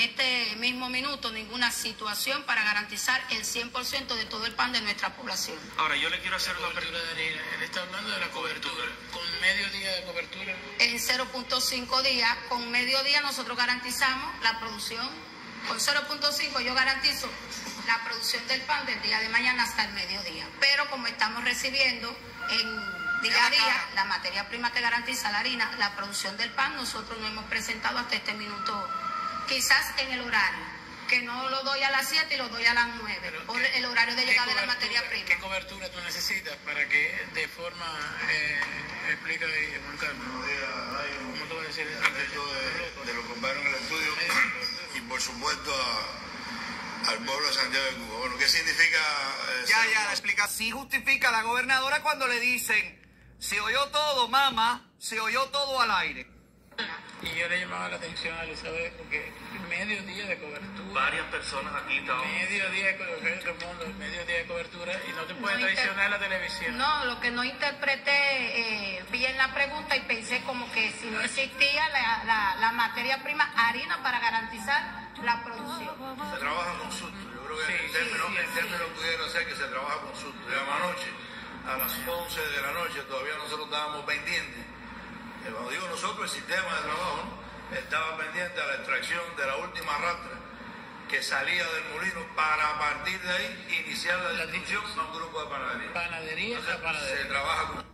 este mismo minuto ninguna situación para garantizar el 100% de todo el pan de nuestra población. Ahora, yo le quiero hacer una pregunta. de harina. Él está hablando de la cobertura. Con medio día de cobertura. En 0.5 días, con medio día nosotros garantizamos la producción. Con 0.5 yo garantizo la producción del pan del día de mañana hasta el mediodía. Pero como estamos recibiendo en día a día la materia prima que garantiza la harina, la producción del pan, nosotros no hemos presentado hasta este minuto, quizás en el horario, que no lo doy a las 7 y lo doy a las 9, Pero por ¿qué- el horario de llegada de la materia prima. ¿Qué cobertura tú necesitas para que de forma, eh, explica ahí, Juan Carlos? ¿Cómo tú vas a decir eso? respeto de, de los compañeros en el estudio y por supuesto a- al pueblo de Santiago de Cuba. Bueno, ¿qué significa? eh, Ya, ya, la explica. Sí justifica la gobernadora cuando le dicen, se oyó todo, mamá, se oyó todo al aire. Y yo le llamaba la atención a Elizabeth porque medio día de cobertura. Varias personas aquí estaban. Medio día de cobertura, todo el mundo, medio día de cobertura y no te pueden No traicionar la televisión. No, lo que no interpreté eh, bien la pregunta y pensé como que si no existía la, la- la materia prima harina para garantizar la producción. Se trabaja con susto. Yo creo que Sí, en términos, sí, sí, en términos pudiera ser que se trabaja con susto. Digamos, anoche, a las 11 de la noche, todavía nosotros estábamos pendientes. Eh, Cuando digo nosotros, el sistema de trabajo ¿no? estaba pendiente a la extracción de la última rastra que salía del molino para a partir de ahí iniciar la distribución a un grupo de panadería. Panadería a Se panadería. trabaja con